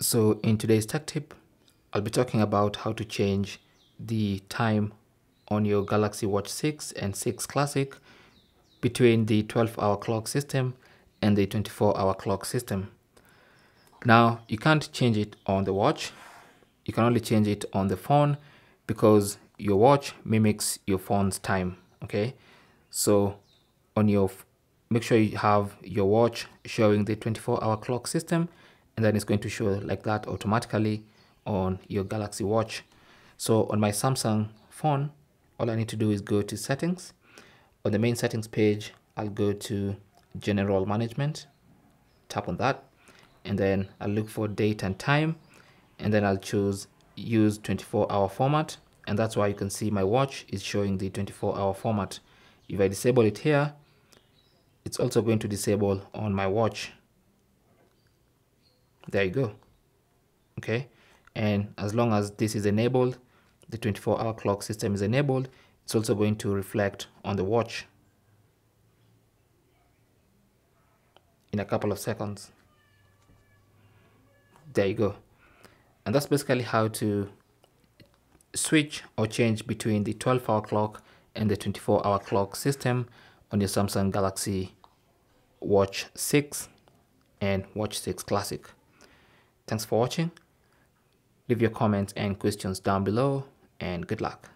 So in today's tech tip, I'll be talking about how to change the time on your Galaxy Watch 6 and 6 Classic between the 12 hour clock system and the 24 hour clock system. Now you can't change it on the watch. You can only change it on the phone because your watch mimics your phone's time. Okay. So on your, make sure you have your watch showing the 24 hour clock system and then it's going to show like that automatically on your Galaxy Watch. So on my Samsung phone, all I need to do is go to settings. On the main settings page, I'll go to general management, tap on that, and then I'll look for date and time, and then I'll choose use 24 hour format. And that's why you can see my watch is showing the 24 hour format. If I disable it here, it's also going to disable on my watch there you go. Okay? And as long as this is enabled the 24 hour clock system is enabled it's also going to reflect on the watch in a couple of seconds. There you go. And that's basically how to switch or change between the 12 hour clock and the 24 hour clock system on your Samsung Galaxy Watch 6 and Watch 6 Classic. Thanks for watching. Leave your comments and questions down below and good luck.